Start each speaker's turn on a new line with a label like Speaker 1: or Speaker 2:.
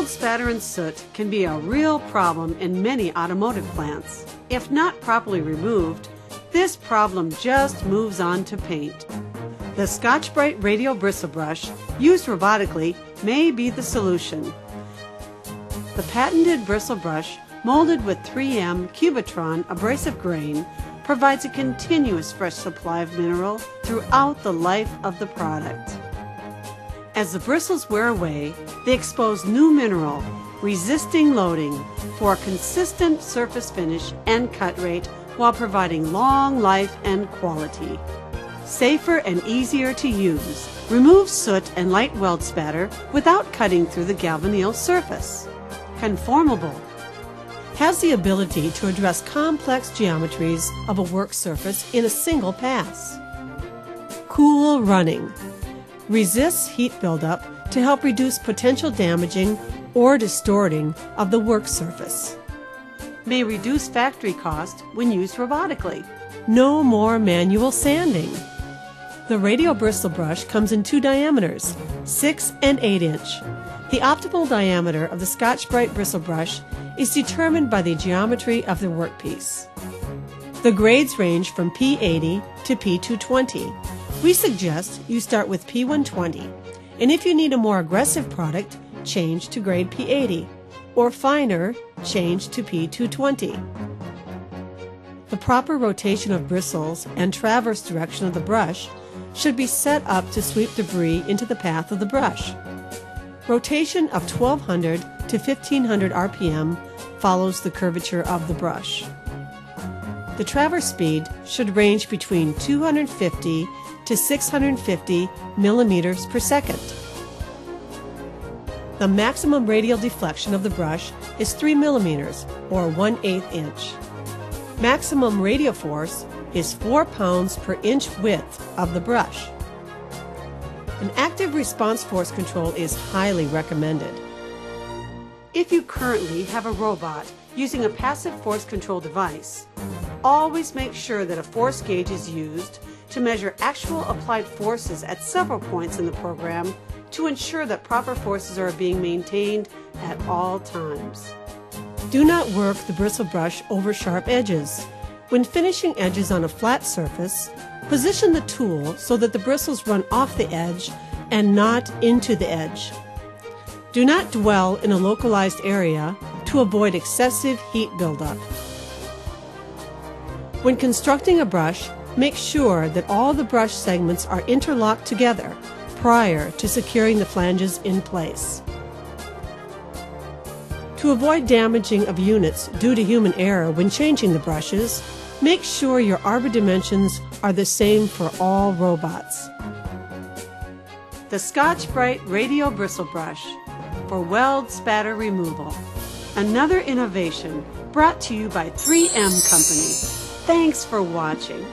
Speaker 1: Weld spatter and soot can be a real problem in many automotive plants. If not properly removed, this problem just moves on to paint. The Scotch-Brite Radial Bristle Brush, used robotically, may be the solution. The patented bristle brush, molded with 3M Cubitron abrasive grain, provides a continuous fresh supply of mineral throughout the life of the product. As the bristles wear away, they expose new mineral, resisting loading for a consistent surface finish and cut rate while providing long life and quality. Safer and easier to use. Remove soot and light weld spatter without cutting through the galvanneal surface. Conformable. Has the ability to address complex geometries of a work surface in a single pass. Cool running. Resists heat buildup to help reduce potential damaging or distorting of the work surface. May reduce factory cost when used robotically. No more manual sanding. The radial bristle brush comes in two diameters, 6 and 8 inch. The optimal diameter of the Scotch-Brite bristle brush is determined by the geometry of the workpiece. The grades range from P80 to P220. We suggest you start with P120, and if you need a more aggressive product, change to grade P80, or finer, change to P220. The proper rotation of bristles and traverse direction of the brush should be set up to sweep debris into the path of the brush. Rotation of 1200 to 1500 RPM follows the curvature of the brush. The traverse speed should range between 250 to 650 millimeters per second. The maximum radial deflection of the brush is 3 millimeters or 1 8 inch. Maximum radial force is 4 pounds per inch width of the brush. An active response force control is highly recommended. If you currently have a robot using a passive force control device, always make sure that a force gauge is used to measure actual applied forces at several points in the program to ensure that proper forces are being maintained at all times. Do not work the bristle brush over sharp edges. When finishing edges on a flat surface, position the tool so that the bristles run off the edge and not into the edge. Do not dwell in a localized area to avoid excessive heat buildup. When constructing a brush, make sure that all the brush segments are interlocked together prior to securing the flanges in place. To avoid damaging of units due to human error when changing the brushes, make sure your arbor dimensions are the same for all robots. The Scotch-Brite Radial Bristle Brush for weld spatter removal. Another innovation brought to you by 3M Company. Thanks for watching.